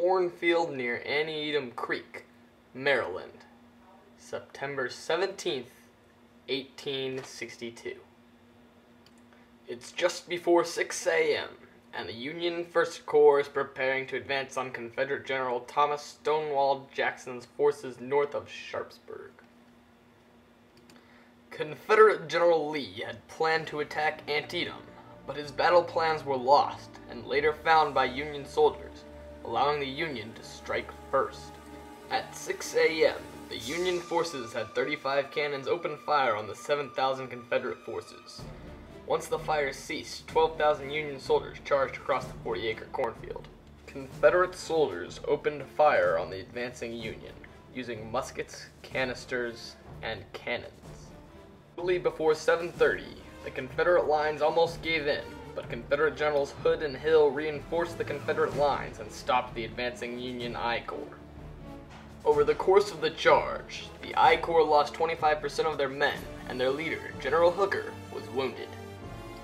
cornfield near Antietam Creek, Maryland, September 17th, 1862. It's just before 6 a.m., and the Union First Corps is preparing to advance on Confederate General Thomas Stonewall Jackson's forces north of Sharpsburg. Confederate General Lee had planned to attack Antietam, but his battle plans were lost and later found by Union soldiers, allowing the Union to strike first. At 6 a.m., the Union forces had 35 cannons open fire on the 7,000 Confederate forces. Once the fire ceased, 12,000 Union soldiers charged across the 40-acre cornfield. Confederate soldiers opened fire on the advancing Union, using muskets, canisters, and cannons. Shortly before 7.30, the Confederate lines almost gave in, but Confederate Generals Hood and Hill reinforced the Confederate lines and stopped the advancing Union I Corps. Over the course of the charge, the I Corps lost 25% of their men, and their leader, General Hooker, was wounded.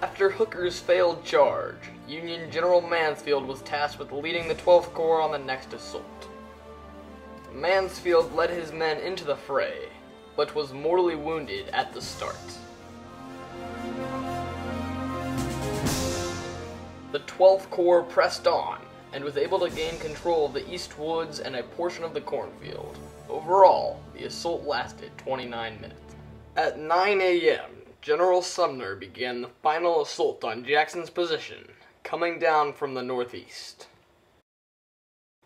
After Hooker's failed charge, Union General Mansfield was tasked with leading the 12th Corps on the next assault. Mansfield led his men into the fray, but was mortally wounded at the start. The 12th Corps pressed on and was able to gain control of the East Woods and a portion of the cornfield. Overall, the assault lasted 29 minutes. At 9 a.m., General Sumner began the final assault on Jackson's position, coming down from the northeast.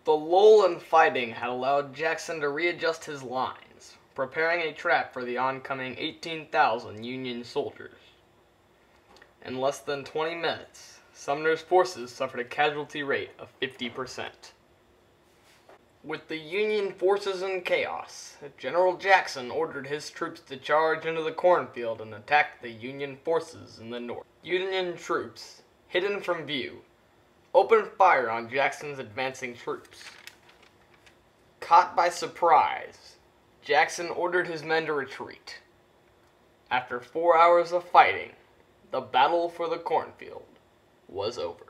The lull in fighting had allowed Jackson to readjust his lines, preparing a trap for the oncoming 18,000 Union soldiers. In less than 20 minutes, Sumner's forces suffered a casualty rate of 50%. With the Union forces in chaos, General Jackson ordered his troops to charge into the cornfield and attack the Union forces in the north. Union troops, hidden from view, opened fire on Jackson's advancing troops. Caught by surprise, Jackson ordered his men to retreat. After four hours of fighting, the battle for the cornfield was over.